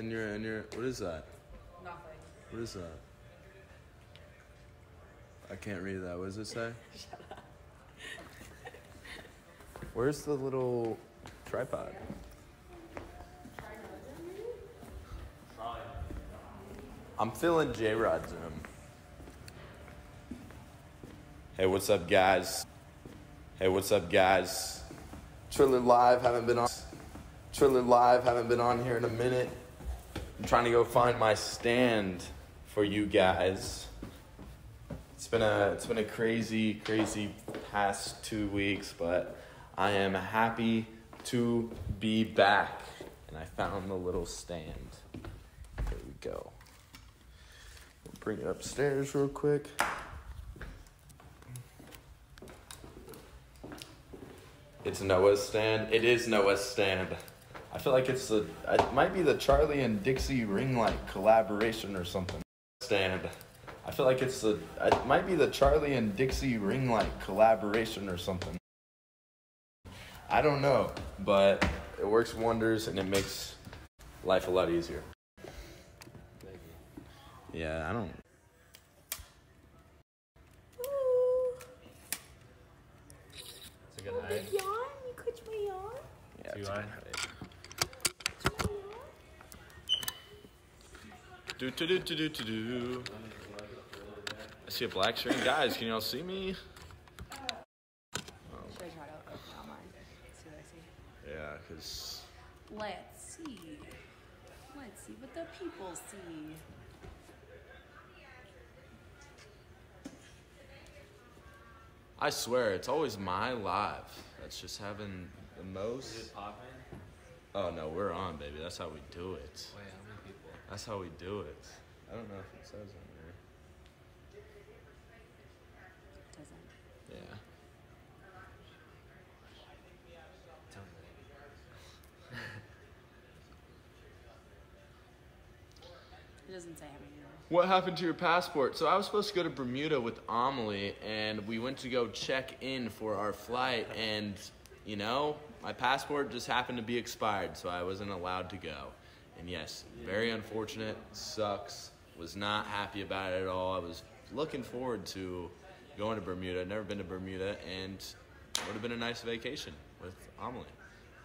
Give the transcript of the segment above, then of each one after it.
in your in your what is that? Nothing. What is that? I can't read that. What does it say? Shut up. Where's the little tripod? I'm feeling J Rod's in him. Hey, what's up, guys? Hey, what's up, guys? Triller Live, haven't been on. Triller Live, haven't been on here in a minute. I'm trying to go find my stand for you guys. It's been a it's been a crazy, crazy past two weeks, but I am happy to be back. And I found the little stand. There we go. Bring it upstairs real quick. It's Noah's stand. It is Noah's stand. I feel like it's the it might be the Charli and Dixie ring light collaboration or something. Stand. I feel like it's the it might be the Charli and Dixie ring light collaboration or something. I don't know, but it works wonders and it makes life a lot easier. Yeah, I don't. It's a good height. Yawn? You catch my yawn? Yeah, Too it's high? Do do do do do do do. I see a black screen. Guys, can y'all see me? Should I try to open it online? See what I see. Yeah, cause Let's see. Let's see what the people see. I swear it's always my live that's just having the most. popping? Oh no, we're on, baby. That's how we do it. Wait, how many people? That's how we do it. I don't know if it says on Doesn't. there. Yeah. Tell me. It doesn't say how many. What happened to your passport? So I was supposed to go to Bermuda with Amelie, and we went to go check in for our flight, and you know, my passport just happened to be expired, so I wasn't allowed to go. And yes, very unfortunate. Sucks. Was not happy about it at all. I was looking forward to going to Bermuda. Never been to Bermuda, and it would have been a nice vacation with Amelie.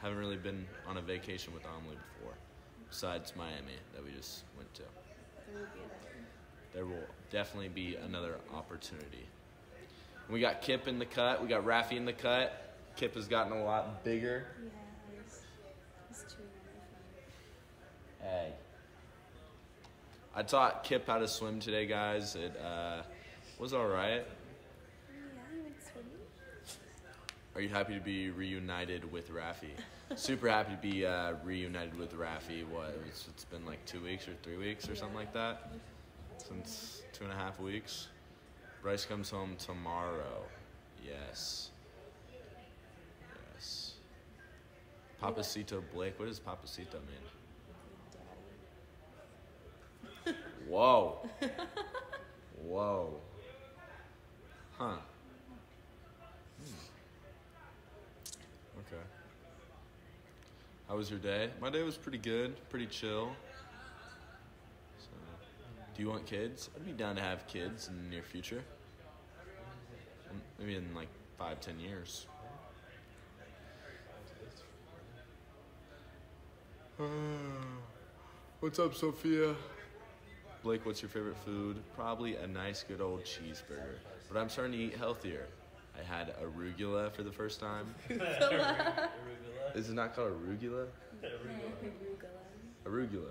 Haven't really been on a vacation with Amelie before, besides Miami that we just went to There will definitely be another opportunity. We got Kip in the cut. We got Rafi in the cut. Kip has gotten a lot bigger. Yes. Hey. I taught Kip how to swim today, guys. It uh, was all right. Yeah, you went swimming. Are you happy to be reunited with Rafi? Super happy to be uh, reunited with Rafi. What? It's, it's been like two weeks or three weeks or something like that. Since two and a half weeks. Bryce comes home tomorrow. Yes. Yes. Papacito Blake. What does Papacito mean? Whoa. Whoa. Huh. Hmm. Okay. How was your day? My day was pretty good, pretty chill. So, do you want kids? I'd be down to have kids in the near future. Um, Maybe in like five, ten years. What's up, Sophia? Blake, what's your favorite food? Probably a nice, good old cheeseburger. But I'm starting to eat healthier. I had arugula for the first time. Is it not called arugula? Arugula. Arugula.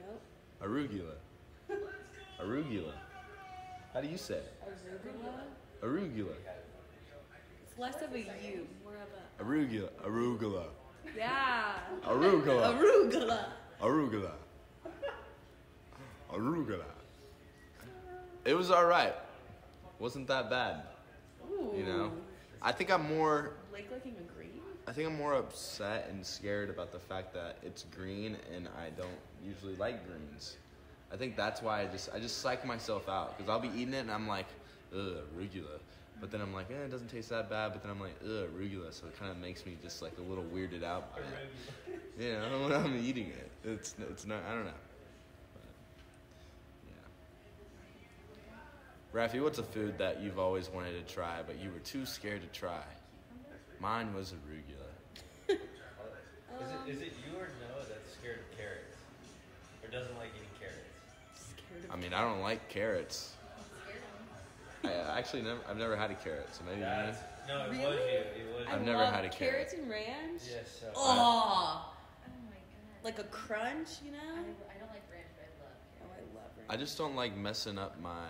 Nope. Arugula. Arugula. How do you say it? Arugula. Arugula. It's less of a U, more of a. Arugula. Arugula. Yeah. Arugula. Arugula. Arugula. Arugula. It was alright. Wasn't that bad. Ooh. You know? I think I'm more Blake looking green? I think I'm more upset and scared about the fact that it's green and I don't usually like greens. I think that's why I just I just psych myself out because I'll be eating it and I'm like, ugh, arugula. But But then I'm like, eh, it doesn't taste that bad. But then I'm like, ugh, arugula. So it kind of makes me just like a little weirded out by it. You know, when I'm eating it, it's it's not. I don't know. But, yeah. Rafi, what's a food that you've always wanted to try but you were too scared to try? Mine was arugula. Is it is it you or Noah that's scared of carrots, or doesn't like eating carrots? Scared of I mean, I don't like carrots. I I actually never. I've never had a carrot, so maybe That's, me. no, it was Really? you. It was I I've you. never love had a carrot. carrots and ranch. Yes. So Oh, Oh my god. like a crunch, you know? I, I don't like ranch, but I love Oh, I love ranch. I just don't like messing up my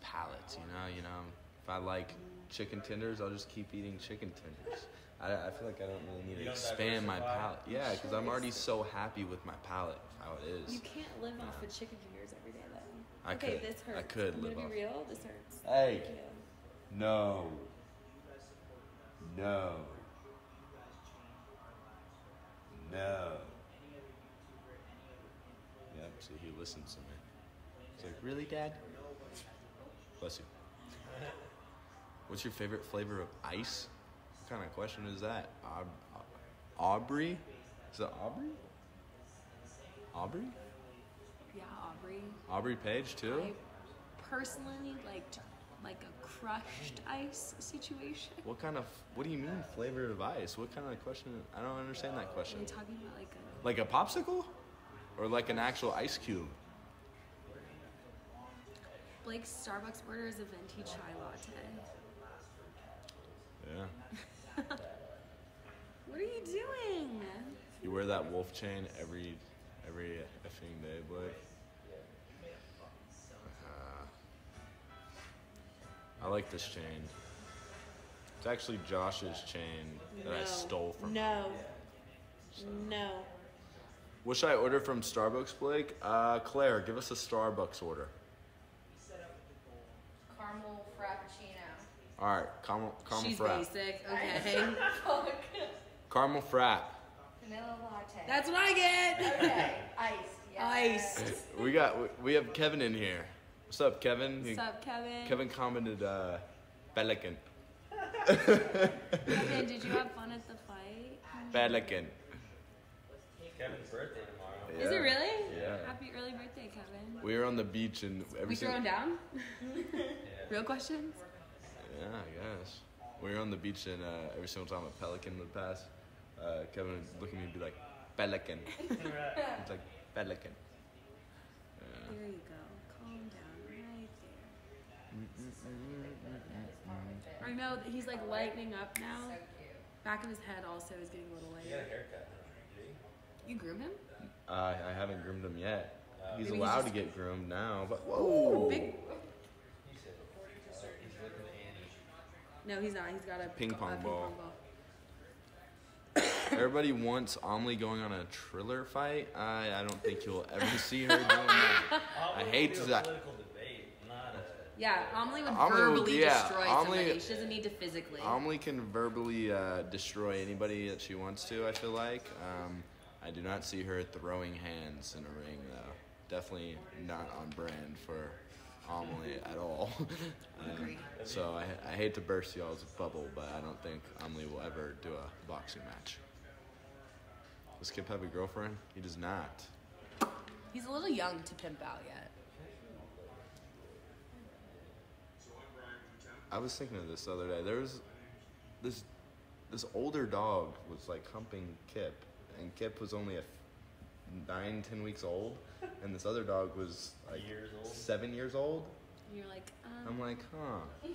palate. You know, you know. If I like chicken tenders, I'll just keep eating chicken tenders. I, I feel like I don't really need You to expand my palate. Yeah, because I'm already so happy with my palate, how it is. You can't live off of chicken fingers every day, though. I okay, could. this hurts. I could I'm live gonna off. be real. This hurts. Hey. Thank you. No. No. No. Yep, see, he listens to me. He's like, really, Dad? Bless you. What's your favorite flavor of ice? What kind of question is that? Aub- Au- Aubrey? Is it Aubrey? Aubrey? Yeah, Aubrey. Aubrey Page, too? I personally liked like a crushed ice situation. What kind of, what do you mean flavor of ice? What kind of question? I don't understand that question. Are we talking about like a Like a popsicle? Or like an actual ice cube? Blake's Starbucks order is a venti chai latte. Yeah. What are you doing? You wear that wolf chain every every effing day, Blake. Uh, I like this chain. It's actually Josh's chain that I stole from. No. No. What should I order from Starbucks, Blake? Uh, Claire, give us a Starbucks order. Caramel frappuccino. All right, caramel, caramel She's frap. basic. Okay. Fuck. Caramel frap. Vanilla latte. That's what I get. okay. Iced. Yes. Iced. We got we- we have Kevin in here. What's up, Kevin? What's up, Kevin? Kevin commented uh, Pelican. Kevin, did you have fun at the fight? Pelican. Kevin's birthday tomorrow. Is it Yeah. really? Yeah. Happy early birthday, Kevin. We were on the beach and every We single- throwing down? Yeah. Real questions? Yeah, I guess. We were on the beach and uh, every single time a pelican would pass, uh, Kevin would look at me and be like, Pelican. It's like, Pelican. Yeah. There you go. Calm down right there. I know that he's like lightening up now. Back of his head also is getting a little He got a lighter. haircut. You groom him? Uh, I haven't groomed him yet. He's Maybe allowed just- to get groomed now, but whoa! Big. He said, uh, he's looking at Annie. No, he's not. He's got a Ping a pong ping ball. pong ball. Everybody wants Amelie going on a Triller fight. I, I don't think you'll ever see her doing that. I hate would do that. Debate, a. Yeah, Amelie would Amelie would- verbally yeah, destroy Amelie- somebody. She doesn't need to physically. Amelie can verbally uh, destroy anybody that she wants to. I feel like. Um, I do not see her throwing hands in a ring though. Definitely not on brand for Amelie at all. Um, so I, I hate to burst y'all's bubble, but I don't think Amelie will ever do a boxing match. Does Kip have a girlfriend? He does not. He's a little young to pimp out yet. I was thinking of this the other day. There was this this older dog was like humping Kip, and Kip was only a f- nine, ten weeks old, and this other dog was like Years old? seven years old. And you're like, I'm um, like, huh?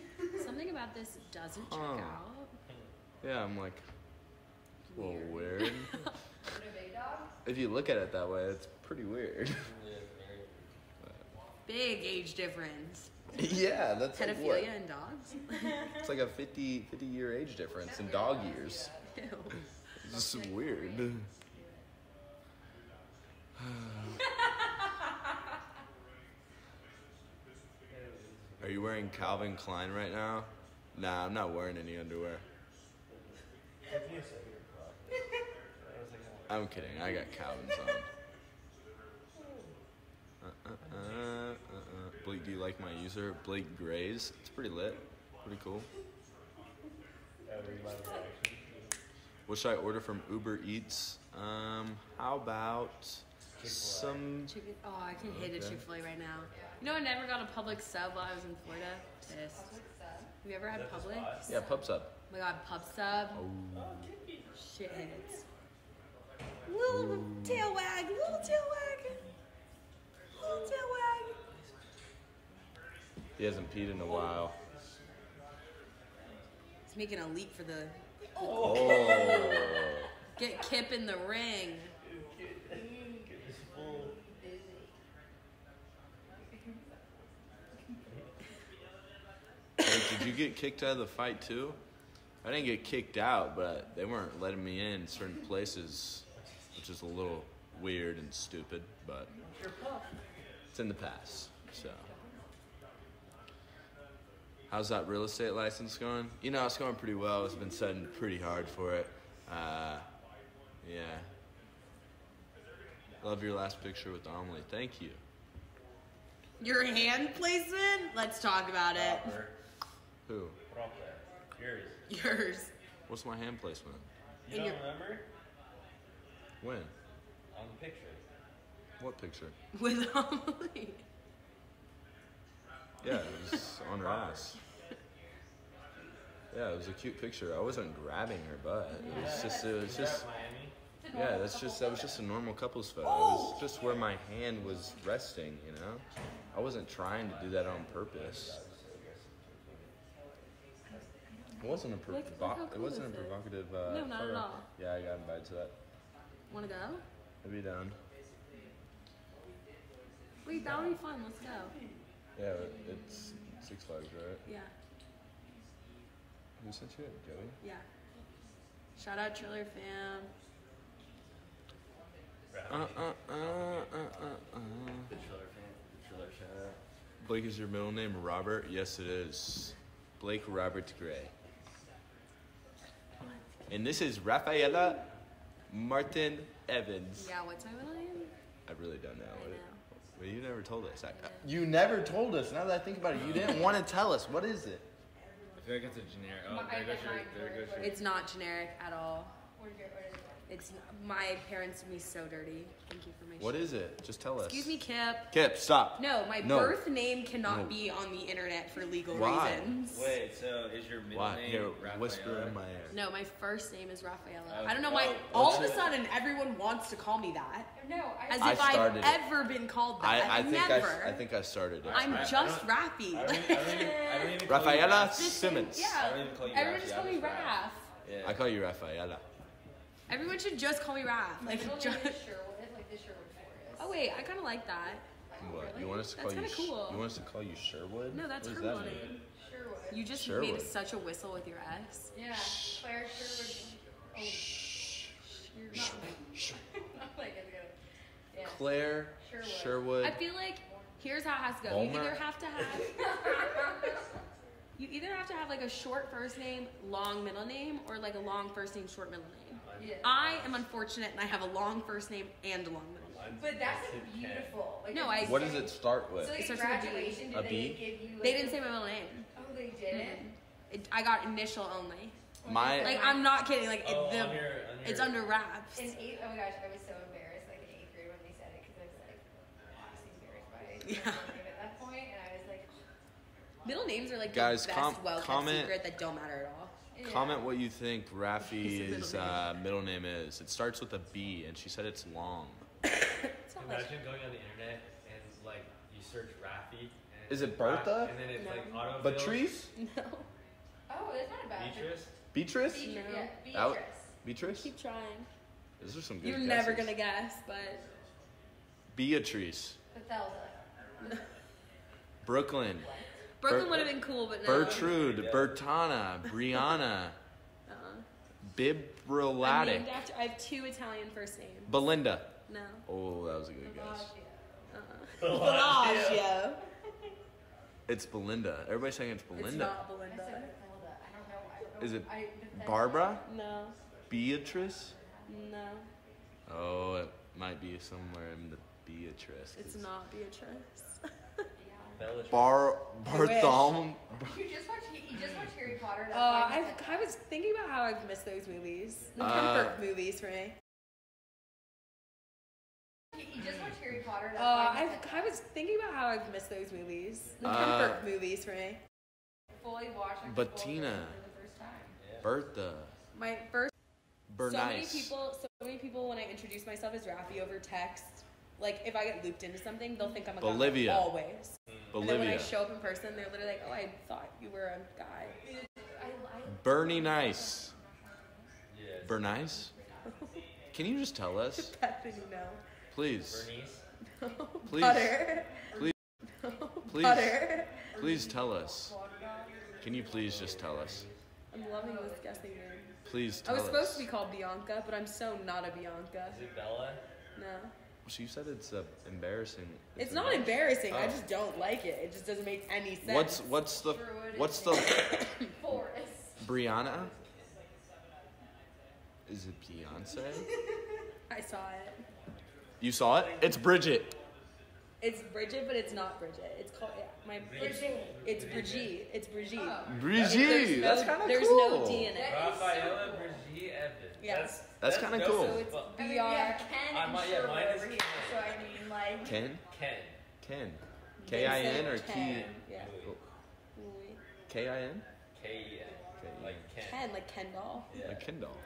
something about this doesn't check Huh. out. Yeah, I'm like, well, Weird. weird. Is it a big dog? if you look at it that way, it's pretty weird. Big age difference. yeah, that's like what? Pedophilia in dogs. It's like a 50, 50 year age difference in dog years. Ew. It's just weird. Are you wearing Calvin Klein right now? Nah, I'm not wearing any underwear. I'm kidding. I got Calvin's on. Uh, uh, uh, uh, uh. Blake, do you like my user? Blake Grays. It's pretty lit. Pretty cool. That would be my reaction. What should I order from Uber Eats? Um, how about Chick-fil-A. some? Chicken. Oh, I can hate a Okay. Chick Fil A right now. You know, I never got a Publix sub while I was in Florida. Pissed. Have you ever had Is that the Publix? spot? Yeah, Pub Sub. Oh my god, Pub sub. Oh. Shit hits. Little tail wag, little tail wag. Little tail wag. He hasn't peed in a while. He's making a leap for the Oh. get Kip in the ring. Get this full. Busy. Wait, did you get kicked out of the fight too? I didn't get kicked out, but they weren't letting me in certain places, which is a little weird and stupid, but it's in the past. So, how's that real estate license going? You know, it's going pretty well. It's been studying pretty hard for it. Uh, yeah. Love your last picture with Amelie. Thank you. Your hand placement? Let's talk about it. Proper. Who? Proper. Yours. Yours. What's my hand placement? You In don't your- remember? When? On the picture. What picture? With Amelie. Yeah, it was on her ass. Yeah, it was a cute picture. I wasn't grabbing her butt. It was just, it was just, Miami? Yeah, that's just, that was just a normal couples photo. It was just where my hand was resting, you know? I wasn't trying to do that on purpose. It wasn't a Look- look provo- how it wasn't a this is. provocative uh, No, not at all. Yeah, I got invited to that. Wanna go? I'll be down. Wait, that would be fun. Let's go. Yeah, it's Six Flags, right? Yeah. Who sent you it, Joey? Yeah. Shout out Triller fam. Uh, uh, uh, uh, uh, uh. The Triller fan. The Triller shout out. Blake is your middle name, Robert? Yes, it is. Blake Robert Gray. And this is Rafaela Martin Evans. Yeah, what's my middle name? I really don't know. I What it, know. well, you never told us. I, I you never told us. Now that I think about it, you didn't want to tell us. What is it? I feel like it's a generic. Oh, there goes your, there goes your. It's not generic at all. What is your, what is it? It's my parents do me so dirty. Thank you for my. What is it? Just tell us. Excuse me, Kip. Kip, stop. No, my No. birth name cannot No. be on the internet for legal Why? reasons. Wait, so is your middle Why? name Here, Rafaela? whisper in my ear. No, my first name is Rafaela. Oh, I don't know oh, why. oh, all of a it? sudden, everyone wants to call me that, No, I. as I if I've started it. ever been called that. I, I think Never. I, I think I started it. I'm I- I just don't- Raffy. I don't, even- I don't even, I don't even call you Rafaela Raf. Simmons. Yeah. I don't even call you Everyone just I call me just Raf. Raph. Yeah. I call you Rafaela. Everyone should just call me Raph. My Like, just. Sherwood, like the Sherwood Forest. Oh wait, I kind of like that. What? Really? You want us to That's call you? kinda cool. You want us to call you Sherwood? No, that's what her that name. Sherwood. You just Sherwood. made such a whistle with your S. Yeah, Claire Sherwood. Oh, not like it's gonna. Yeah. Claire Sherwood. Sherwood. I feel like here's how it has to go. Bulmer? You either have to have you either have to have like a short first name, long middle name, or like a long first name, short middle name. Yeah. I am unfortunate and I have a long first name and a long middle name. But that's Kid beautiful. Like, No, I- what does it start with? So like It at starts with a B. graduation, A did B? they give you? Like, They didn't say my middle name. Oh, they didn't. Mm-hmm. It, I got initial only. My Like I'm not kidding. Like it, Oh, the, on your, on your, it's under wraps. In eighth, oh my gosh, I was so embarrassed, like in eighth grade when they said it, because I was like, obviously embarrassed by it Yeah. at that point, and I was like, Middle names are like Guys, the com- best well kept comment- secret that don't matter at all. Yeah. comment what you think His Rafi's middle uh, middle name is. It starts with a B, and she said it's long. It's not like Imagine going on the internet and like you search Rafi. And Is it it's Raf- Bertha? And then it's No. like auto. Patrice? no. Oh, that's not a bad. Beatrice. Beatrice? Beatrice. No. Yeah, Out. Beatrice. Beatrice? Keep trying. Those are some good You're never gonna guess, but Beatrice. Bethelda. Brooklyn. Brooklyn Ber- would have been cool, but no. Bertrude. Yeah. Bertana. Brianna. Uh-uh. I'm Bibrolatic. named after. I have two Italian first names. Belinda. No. Oh, that was a good guess. Bellagio. Uh-huh. Bellagio. Bellagio. It's Belinda. Everybody's saying it's It's Belinda. not I said Belinda. I don't know. I don't know. Is it I, Bethesda. Barbara? No. Beatrice? No. Oh, it might be somewhere in the Beatrice. It's not Beatrice. Bellatrix. Bar wish. Bartholomew. You just watched. You just watched Harry Potter. That's Uh, I, I was thinking about how I've missed those movies. The Uh, comfort movies for me. You you just watched Harry Potter. That's Uh, why I, you said I was thinking about how I've missed those movies. The Uh, comfort movies for me. fully watched. like, But Tina. for the first time. Bertha. My first. So many people, so many people, when I introduce myself as Rafi over text, like if I get looped into something, they'll think I'm a guy Bolivia. always. And then when I show up in person, they're literally like, "Oh, I thought you were a guy." I, I, Bernie Nice. Bernice? Can you just tell us? That didn't. Please. Bernice. Please. Butter. Please. Please. Butter. Please tell us. Can you please just tell us? I'm loving this guessing game. Please tell us. I was us. supposed to be called Bianca, but I'm so not a Bianca. Is it Bella? No. So you said it's uh, embarrassing. It's not embarrassing. I Oh. just don't like it. It just doesn't make any sense. What's what's the Druid what's the Forest. Brianna? Is it Beyonce? I saw it. You saw it? It's Bridget. It's Bridget, but it's not Bridget. It's called yeah, my. It's, it's Brigitte. It's Brigitte. Brigitte. Oh. There's no, That's kind of cool. There's cool. no D in it. Rafaela Brigitte Evans. Yeah. That's, That's kinda cool. So it's Well, I mean, B we R. have Ken I and might- yeah, Sherwood mine is over here, Ken. so I mean, like. Ken? Ken. Ken. K I N or K Ken. Yeah. Louis. Louis. K I N? K E N. Like Ken. Ken, like Kendall. Yeah. Like Kendall.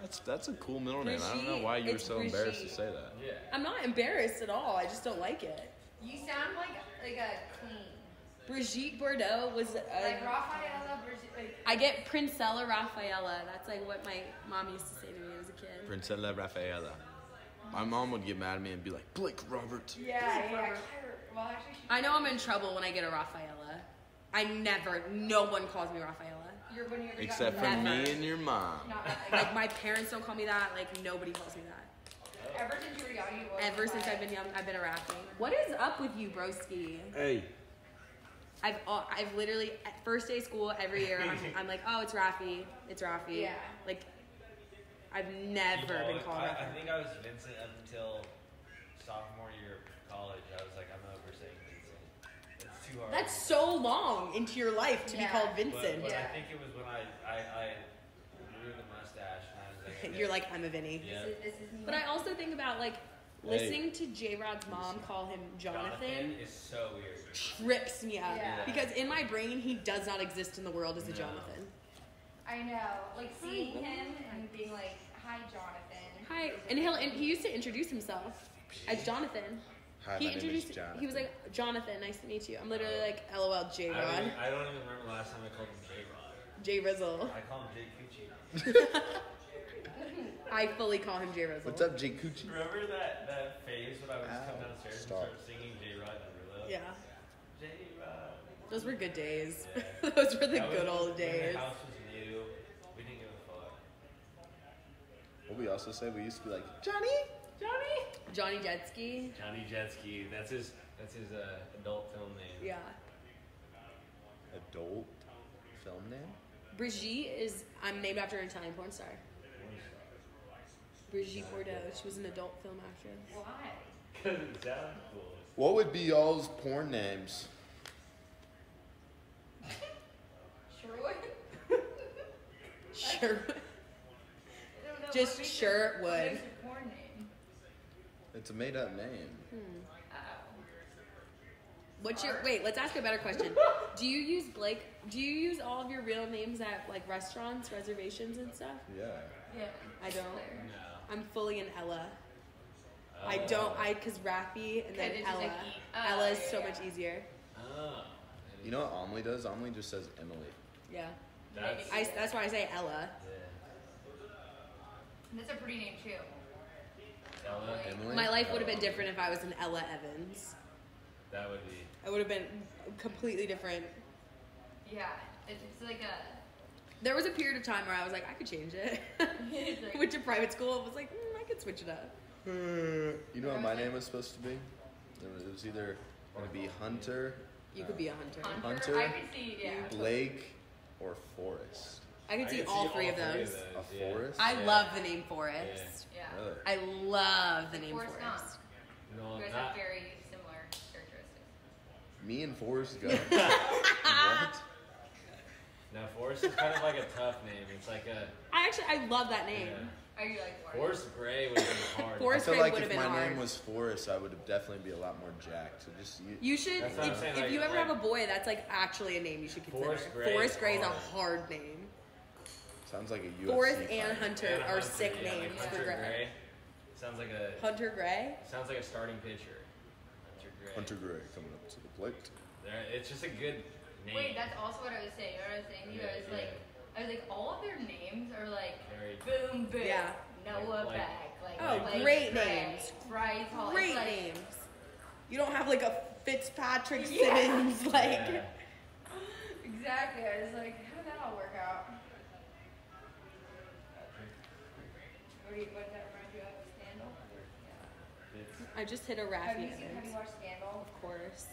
That's that's a cool middle name. I don't know why you were it's so embarrassed to say that. Yeah. I'm not embarrassed at all. I just don't like it. You sound like like a queen. Brigitte Bordeaux was Like a. Rafaela Brigitte. Like, I get Princella Rafaela. That's like what my mom used to say to me as a kid. Princella Rafaela. My mom would get mad at me and be like, Blake Robert. yeah, yeah. Kyra- Well, actually, I know I'm in trouble when I get a Rafaela. I never, no one calls me Rafaela. You're when you're. Except for Never. me and your mom. Not like, Like my parents don't call me that. Like nobody calls me that. ever since you were young, you. always Ever since I've been young, I've been a Rafi. What is up with you, broski? Hey. I've I've literally at first day of school every year I'm, I'm like oh it's Rafi it's Rafi Yeah. like I've never You know, been called I, I think I was Vincent up until sophomore year of college. I was like, I'm over saying Vincent. It's too hard. That's so long into your life to Yeah. be called Vincent. but I Yeah. think it was when I, I, I grew the mustache and I was like, okay. You're like I'm a Vinny. yeah. This is, this is. But I also think about like listening to J Rod's mom call him Jonathan, is so weird. trips me up Yeah. because in my brain he does not exist in the world as a No. Jonathan. I know, like seeing him and being like, "Hi, Jonathan." Hi, and he'll and he used to introduce himself as Jonathan. Hi, he my name is introduced. Jonathan. He was like Jonathan, nice to meet you. I'm literally like LOL J I don't, Rod, even, I don't even remember the last time I called him J Rod. J Rizzle. I call him J Coochie. I fully call him J Rizzle. What's up, Jay Coochie? Remember that, that phase when I would just come Ow. Ah, downstairs Stop. and start singing J Rod Derulo? Yeah, J Rod. those were good days. Yeah. those were the That was good old when days. The house was new. We didn't give a fuck. What we also say, we used to be like, Johnny, Johnny. Johnny Jetski. Johnny Jetski. That's his. That's his uh, adult film name. Yeah. Adult film name? Brigitte is. I'm named after an Italian porn star. Brigitte Bordeaux. She was an adult film actress. Why? Because it sounds cool. What would be y'all's porn names? Sherwood. Sure. I don't know, Just what makes sure it- it what would. makes it porn name? It's a made up name. Oh. What's your wait? Let's ask a better question. Do you use Blake? Do you use all of your real names at like restaurants, reservations, and stuff? Yeah. Yeah. I don't. No. I'm fully an Ella. I don't. I because Rafi and then Okay, it's just Ella. like, oh, Ella is yeah, so yeah. much easier. Oh. You know what Amelie does? Amelie just says Emily. Yeah. That's. I, that's why I say Ella. yeah. That's a pretty name too. Ella. Emily? My life would have been different if I was an Ella Evans. That would be. I would have been completely different. Yeah. It's, it's like a. There was a period of time where I was like, I could change it. It's like- Went to private school and was like, mm, I could switch it up. You know what my name was supposed to be? It was- It was either going to be Hunter, You could be a hunter. Hunter. Hunter? I could see. Yeah. Blake, or Forrest. I could I see could all see three of those. A yeah. forest? I Yeah. love the name forest. Yeah. Really? I love the name forest. Forrest. Gump. No, You guys not. have very similar characteristics. Me and Forrest Gump. what? Now, Forrest is kind of like a tough name. It's like a. I actually I love that name. Yeah. Are you like Forrest? Forrest Gray would have been hard. I Forrest feel Gray like would've if my hard. name was Forrest, I would have definitely be a lot more jacked. So just you. You should That's if, saying, if like- you ever have a boy, that's like actually a name you should consider. Forrest Gray Forrest is Gray is a hard. hard name. Sounds like a UFC. Forrest fighter. and Hunter And are Hunter, sick yeah, like names Hunter for Gray. Gray. Sounds like a Hunter Gray. sounds like a starting pitcher. Hunter Gray. Hunter Gray coming up to the plate. There, it's just a good name. Wait, that's also what I was saying. What I was saying to you, I was Yeah, like, I was like, all of their names are like Very- boom boom. Yeah. Noah Like- Beck. Like, Oh, like great Gray, names. Bryce Hall. Great like, names. You don't have like a Fitzpatrick Yeah. Simmons like. Yeah. Exactly. I was like, What, what does that remind you of? Scandal? Yeah. I just hit a Have Raffy you seen? Have Evans. you watched Scandal? Of course.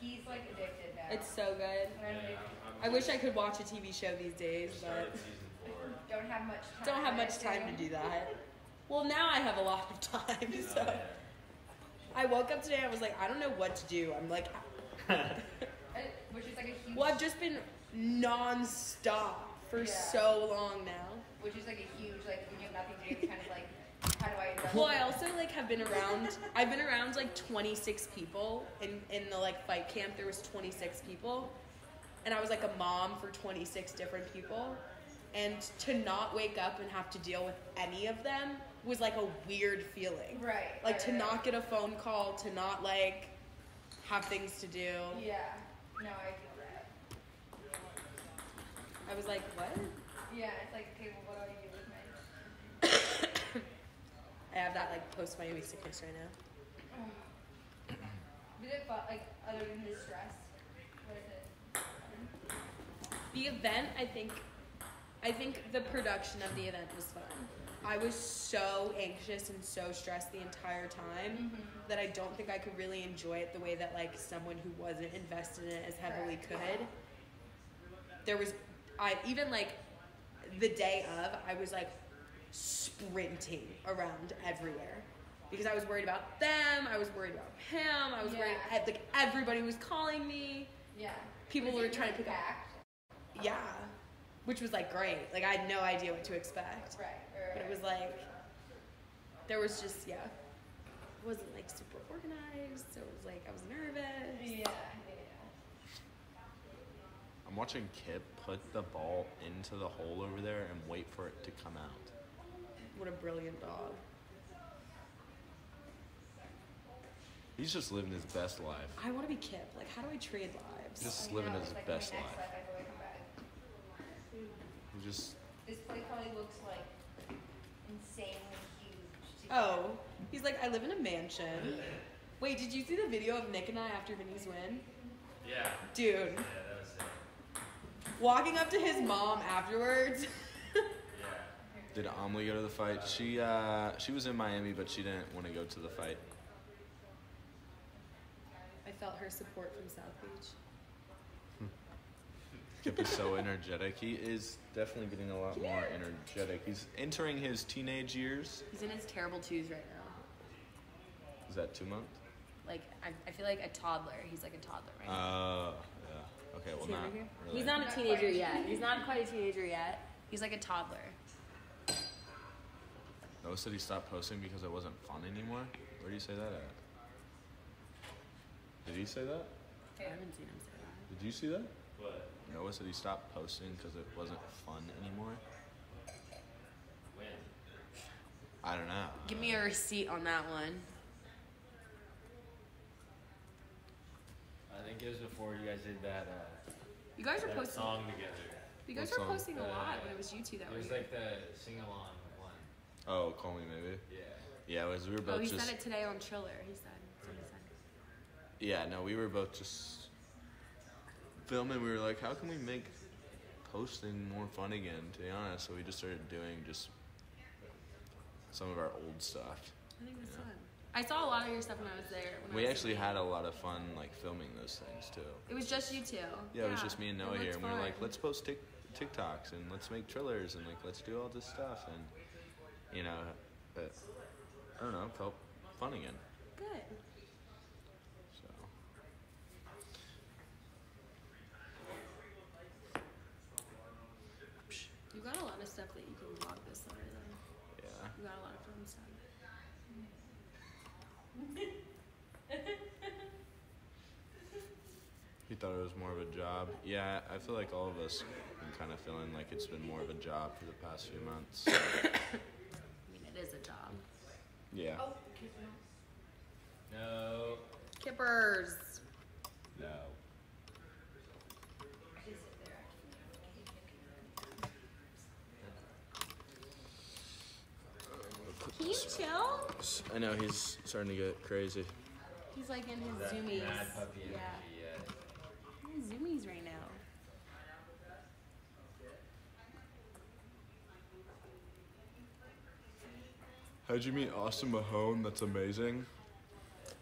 He's like addicted now. It's so good. And I'm Yeah, addicted. I'm- I'm I wish I could watch a TV show these days, started but season four. Don't have much time. don't have I much time to assume. do that. Well, now I have a lot of time, so yeah. I woke up today. I was like, I don't know what to do. I'm like, ah. I- Which is like a huge. well, I've just been non-stop for Yeah. so long now. Which is like a huge like when you have nothing to do. It's kind of like how do I? Adjust Well, I also like have been around. I've been around like 26 people in in the like fight camp. There was 26 people, and I was like a mom for 26 different people. And to not wake up and have to deal with any of them was like a weird feeling. Right. Like right, to right, not get a phone call, to not like have things to do. Yeah. No, I feel that. I was like, what? Yeah, it's like okay, well, what do I do with my? I have that like post Miami sickness right now. Did it felt like other than the stress? What is it? The event, I think, I think the production of the event was fun. I was so anxious and so stressed the entire time mm-hmm. that I don't think I could really enjoy it the way that like someone who wasn't invested in it as heavily could. There was, I even like the day of, I was like sprinting around everywhere because I was worried about them. I was worried about him. I was worried Yeah. like everybody was calling me. Yeah. People Was were it trying to pick up yeah, which was like great. Like I had no idea what to expect, Right. Right. but it was like there was just yeah, it wasn't like super organized. So it was like I was nervous. Yeah. Yeah. I'm watching Kip put the ball into the hole over there and wait for it to come out. What a brilliant dog. He's just living his best life. I want to be Kip. Like how do I trade lives? Just I living know, his like best life. life. I feel like I'm just This place probably looks like insanely huge. oh, he's like I live in a mansion. Wait, did you see the video of Nick and I after Vinny's win? Yeah. Dude, Yeah, that was sick. walking up to his mom afterwards. Yeah. did Amelie go to the fight? She uh she was in Miami, but she didn't want to go to the fight. I felt her support from South Beach. Kip is so energetic. He is definitely getting a lot more energetic. He's entering his teenage years. He's in his terrible twos right now. Is that two months? Like I, I feel like a toddler. He's like a toddler right now. Uh, yeah. Okay, well See not really. He's not a teenager yet. He's not quite a teenager yet. He's like a toddler. Noah said he stopped posting because it wasn't fun anymore. Where do you say that at? Did he say that? I haven't seen him say that. Did you see that? What? Noah said he stopped posting because it wasn't fun anymore. When? I don't know. Give me a receipt on that one. I think it was before you guys did that, uh, You guys were posting. song together. You guys What were song? posting a lot when it was you two that It were was like the sing along one. Oh, call me maybe. Yeah. Yeah, it was we were oh, both Oh, he just. said it today on Triller. He said. That's what he said. Yeah, no, we were both just filming. We were like, how can we make posting more fun again? To be honest, so we just started doing just some of our old stuff. I think it's Yeah. fun. I saw a lot of your stuff when I was there. When We was actually in- had a lot of fun like filming those things too. It was just you two. Yeah, it was just me and Noah here, looked and we were like, let's post tic- TikToks and let's make trillers and like let's do all this stuff, and you know, I don't know, felt fun again. Good. So. You got a lot of stuff that you can vlog this summer, though. Yeah. You got a lot of fun stuff. He thought it was more of a job. Yeah, I feel like all of us have been kind of feeling like it's been more of a job for the past few months. I mean, it is a job. Yeah. Oh, No. Kippers. No. I just. Can you chill? I know he's starting to get crazy. He's like in his That zoomies. Mad puppy energy. Yeah. Yeah. His zoomies right now. How'd you meet Austin Mahone? That's amazing.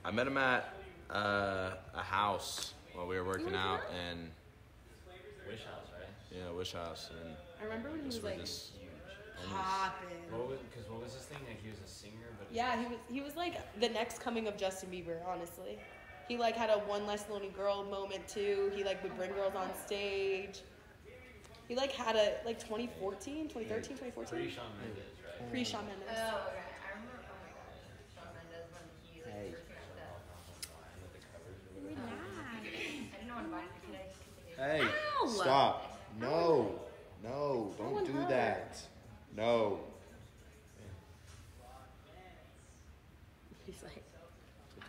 I met him at uh, a house while we were working went out, there? and Wish House, right? yeah, Wish House, and I remember when he was like just popping. Because what was his thing? Like he was a singer, but Yeah, he was he was like the next coming of Justin Bieber, honestly. He like had a one less lonely girl moment too. He like would bring girls on stage. He like had a like 2014, 2013, 2014. Pre Shawn Mendes, right? Pre Shawn Mendes. Oh, okay. I remember. Oh my gosh, Shawn Mendes when he like Hey. first met that. With the covers or whatever. I didn't want to buy it today. Hey, Ow! stop! No, no, don't do hurt. that. No. He's like,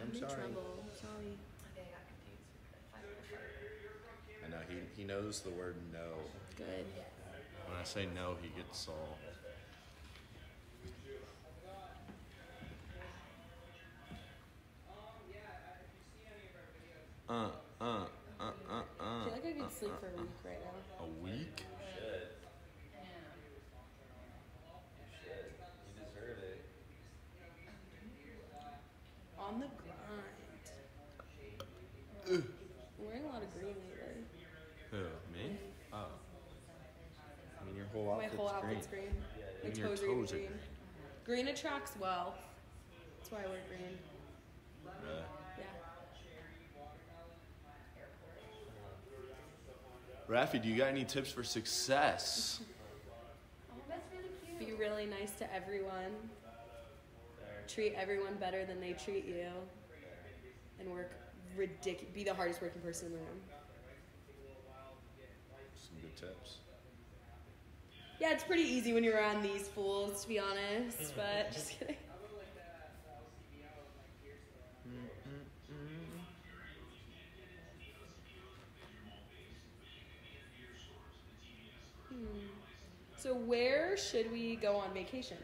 I'm in sorry. trouble. Sorry. I got confused. Five five. I know he he knows the word no. Good. When I say no, he gets all. Uh, uh, uh, uh, uh. I feel like I uh, could sleep uh, for a week right now. A week? Should. Yeah. Should. You deserve it. On the grind. I'm wearing a lot of green lately. Who? Me? Oh. I mean, your whole outfit's My whole outfit's green. My And your toes are even toes are green. Green attracts wealth. That's why I wear green. Rafi, do you got any tips for success? Oh, that's really cute. Be really nice to everyone. Treat everyone better than they treat you. And work ridiculous. Be the hardest working person in the room. Some good tips. Yeah, it's pretty easy when you're around these fools, to be honest. But just kidding. So where should we go on vacation?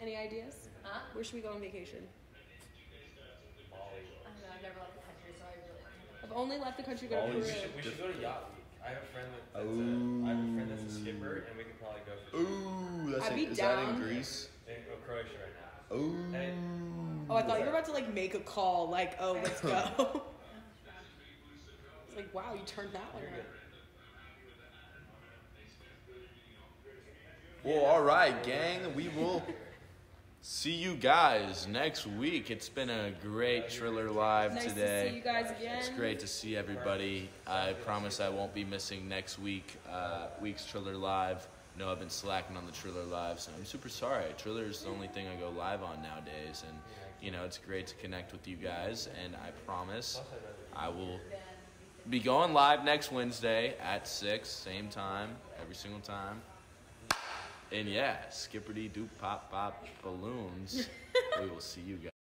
Any ideas? Huh? Where should we go on vacation? I don't know. I've never left the country, so I really don't know. I've only left the country to go to We Peru. should, we should go to yacht week. I have a friend that, that's a, I have a friend that's a skipper, and we could probably go for Ooh, that's I'd in, be is that in. Greece? in go Croatia right now. Ooh. Oh, I thought you were about to like make a call, like, oh, let's go. Like, wow, you turned that one around. Well, all right, gang. We will see you guys next week. It's been a great Triller Live Nice today. to see you guys again. It's great to see everybody. I promise I won't be missing next week, uh, week's Triller Live. No, I've been slacking on the Triller Lives, and I'm super sorry. Triller is the only thing I go live on nowadays, and you know it's great to connect with you guys. And I promise I will be going live next Wednesday at six, same time, every single time. And yeah, skipperty doop pop pop balloons. we will see you guys.